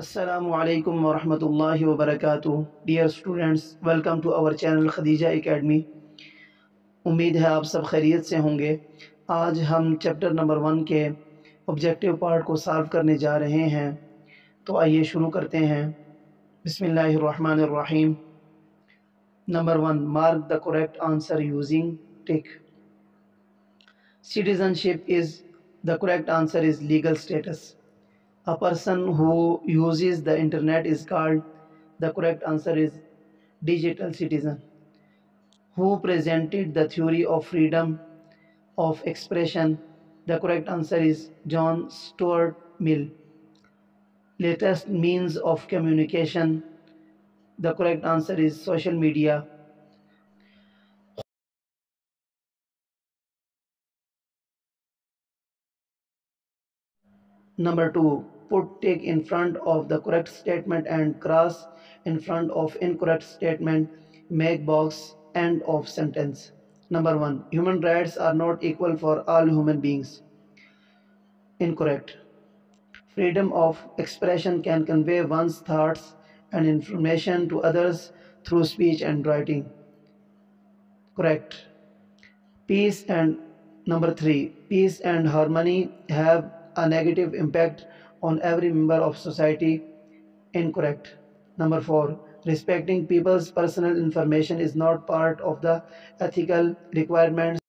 السلام علیکم ورحمۃ اللہ وبرکاتہ۔ Dear students welcome to our channel Khadija academy امید ہے آپ سب خیریت سے ہوں گے۔ آج ہم چیپٹر نمبر ون کے آبجیکٹیو پارٹ کو سالو کرنے جا رہے ہیں۔ تو آئیے شروع کرتے ہیں۔ بسم اللہ الرحمن الرحیم number one mark the correct answer using tick citizenship is the correct answer is legal status a person who uses the internet is called the correct answer is digital citizen who presented the theory of freedom of expression. The correct answer is john stuart mill. Latest means of communication. The correct answer is social media. Number two, put tick in front of the correct statement and cross in front of incorrect statement. Make box end of sentence. Number one, human rights are not equal for all human beings. Incorrect. Freedom of expression can convey one's thoughts and information to others through speech and writing. Correct. Peace and number three, peace and harmony have a negative impact on every member of society. Incorrect. Number four, respecting people's personal information is not part of the ethical requirements.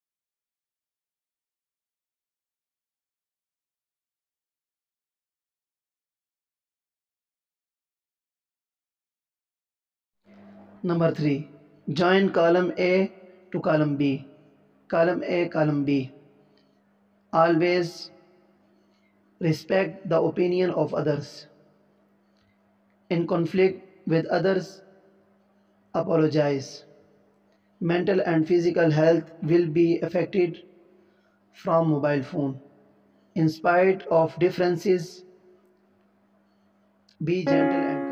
Number three, join column A to column B. Column A, column B. Always respect the opinion of others. In conflict with others, apologize. Mental and physical health will be affected from mobile phone. In spite of differences, be gentle and